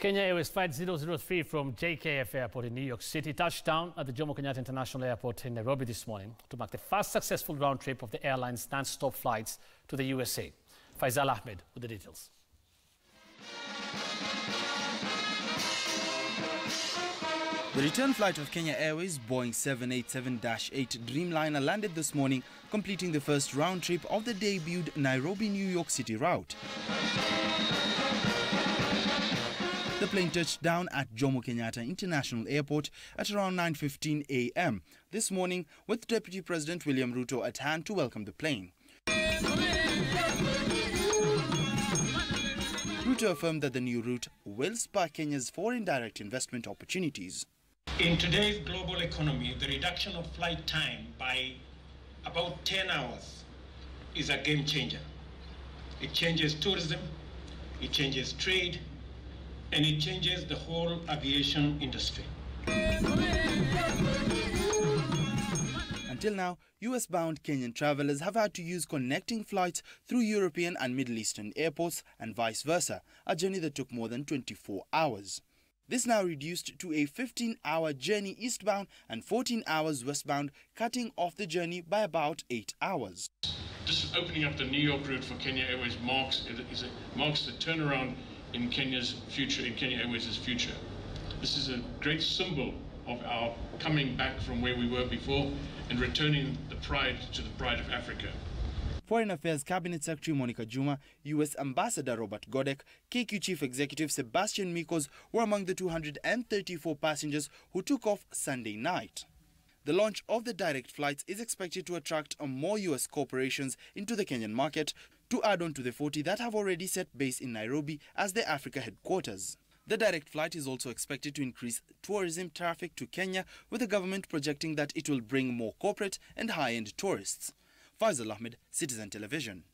Kenya Airways Flight 003 from JKF Airport in New York City touched down at the Jomo Kenyatta International Airport in Nairobi this morning to mark the first successful round trip of the airline's non-stop flights to the USA. Faisal Ahmed with the details. The return flight of Kenya Airways Boeing 787-8 Dreamliner landed this morning, completing the first round trip of the debuted Nairobi-New York City route. The plane touched down at Jomo Kenyatta International Airport at around 9.15 a.m. this morning with Deputy President William Ruto at hand to welcome the plane. Ruto affirmed that the new route will spark Kenya's foreign direct investment opportunities. In today's global economy, the reduction of flight time by about 10 hours is a game changer. It changes tourism, it changes trade, and it changes the whole aviation industry. Until now, US bound Kenyan travelers have had to use connecting flights through European and Middle Eastern airports and vice versa, a journey that took more than 24 hours. This now reduced to a 15 hour journey eastbound and 14 hours westbound, cutting off the journey by about 8 hours. This opening up the New York route for Kenya Airways marks, is a, marks the turnaround in Kenya's future, in Kenya Airways' future. This is a great symbol of our coming back from where we were before and returning the pride to the pride of Africa. Foreign Affairs Cabinet Secretary Monica Juma, U.S. Ambassador Robert Godec, KQ Chief Executive Sebastian Mikosz were among the 234 passengers who took off Sunday night. The launch of the direct flights is expected to attract more U.S. corporations into the Kenyan market to add on to the 40 that have already set base in Nairobi as their Africa headquarters. The direct flight is also expected to increase tourism traffic to Kenya, with the government projecting that it will bring more corporate and high-end tourists. Faisal Ahmed, Citizen Television.